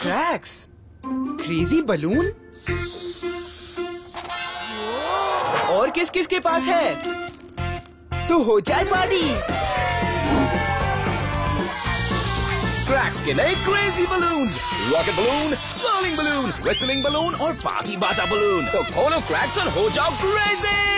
Cracks crazy balloon और किस किस के पास है? तो हो जाए पार्टी। क्रैक्स के नए क्रेजी बलून रॉकेट बलून स्मर्लिंग बलून रेसलिंग बलून और पार्टी बाजा बलून तो खोलो क्रैक्स और हो जाओ क्रेजी